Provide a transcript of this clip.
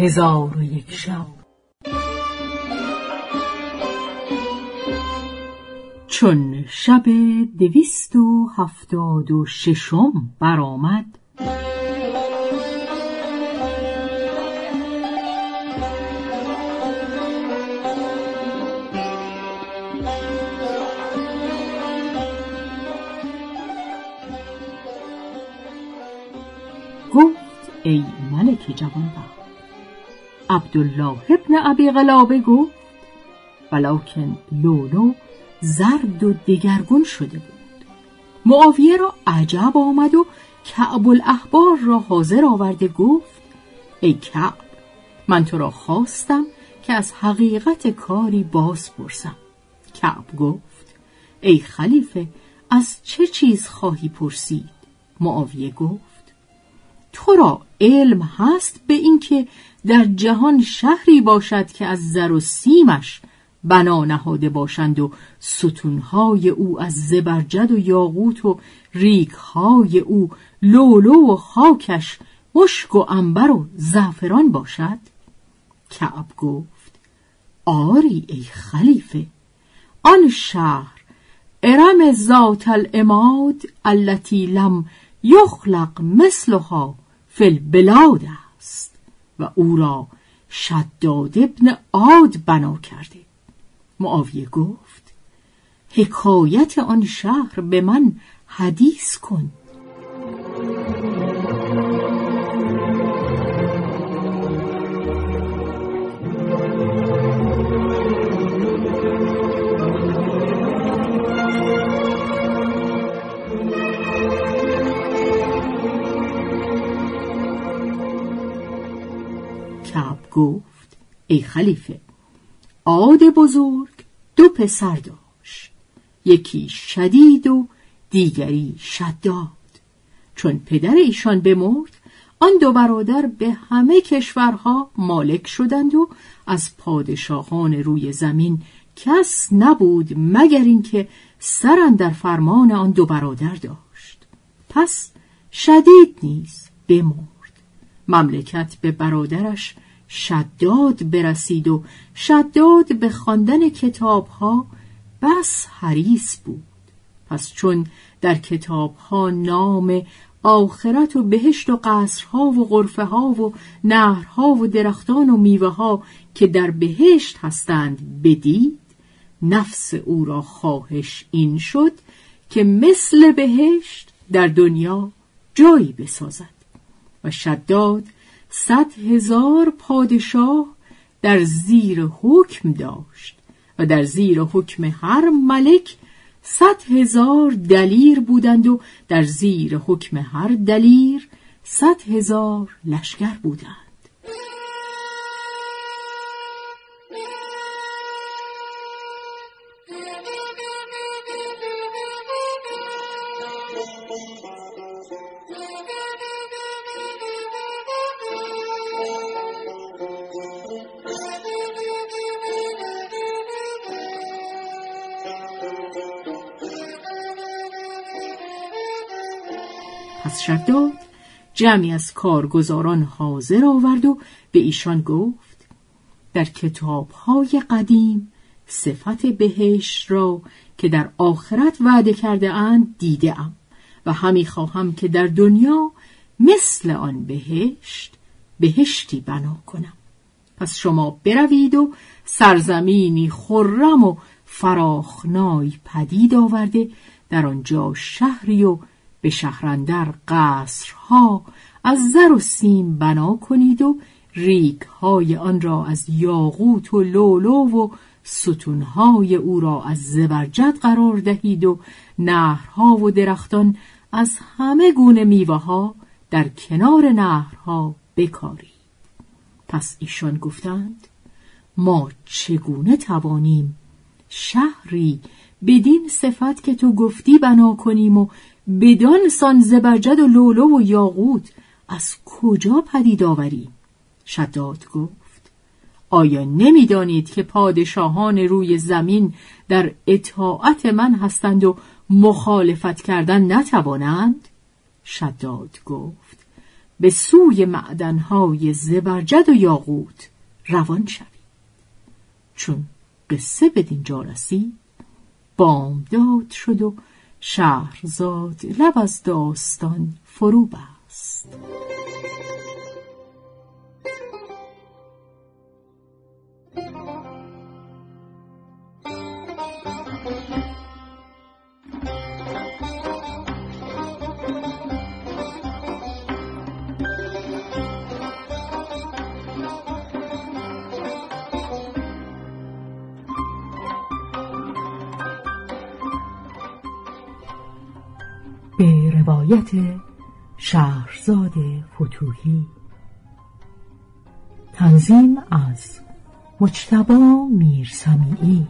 هزار و یک شب. چون شب دویست و هفتاد و ششم برآمد گفت ای ملک جوانبخت عبدالله ابن ابی قلابه گفت ولکن لولو زرد و دگرگون شده بود. معاویه را عجب آمد و کعب الاحبار را حاضر آورده گفت ای کعب من تو را خواستم که از حقیقت کاری باز پرسم. کعب گفت ای خلیفه از چه چیز خواهی پرسید؟ معاویه گفت تو را علم هست به اینکه در جهان شهری باشد که از زر و سیمش بنا نهاده باشند و ستونهای او از زبرجد و یاقوت و ریگهای او لولو و خاکش مشک و انبر و زعفران باشد؟ کعب گفت آری ای خلیفه آن شهر ارم ذات الاماد التي لم یخلق مثلها فی البلاد است و او را شداد ابن عاد بنا کرده. معاویه گفت حکایت آن شهر به من حدیث کن. کعب گفت ای خلیفه عاد بزرگ دو پسر داشت. یکی شدید و دیگری شداد. چون پدر ایشان بمرد آن دو برادر به همه کشورها مالک شدند و از پادشاهان روی زمین کس نبود مگر اینکه سرن در فرمان آن دو برادر داشت. پس شدید نیز بمرد. مملکت به برادرش شداد برسید و شداد به خواندن کتابها بس حریص بود. پس چون در کتابها نام آخرت و بهشت و قصرها و غرفه ها و نهرها و درختان و میوه ها که در بهشت هستند بدید نفس او را خواهش این شد که مثل بهشت در دنیا جایی بسازد. و شداد صد هزار پادشاه در زیر حکم داشت و در زیر حکم هر ملک صد هزار دلیر بودند و در زیر حکم هر دلیر صد هزار لشکر بودند. پس شداد جمعی از کارگزاران حاضر آورد و به ایشان گفت در کتابهای قدیم صفت بهشت را که در آخرت وعده کرده اند دیده ام و همی خواهم که در دنیا مثل آن بهشت بهشتی بنا کنم. پس شما بروید و سرزمینی خرم و فراخنای پدید آورده در آنجا شهری و به شهرندر قصرها از زر و سیم بنا کنید و ریگهای آن را از یاقوت و لولو و ستونهای او را از زبرجد قرار دهید و نهرها و درختان از همه گونه میوه ها در کنار نهرها بکارید. پس ایشان گفتند ما چگونه توانیم شهری بدین صفت که تو گفتی بنا کنیم و بدان سان زبرجد و لولو و یاقوت از کجا پدید آوریم شداد گفت آیا نمی‌دانید که پادشاهان روی زمین در اطاعت من هستند و مخالفت کردن نتوانند؟ شداد گفت به سوی معدنهای زبرجد و یاقوت روان شوید چون قصه به دینجا رسید بامداد شد و شهرزاد لب از داستان فرو بست به روایت شهرزاد فتوهی. تنظیم از مجتبا میرسمیعی.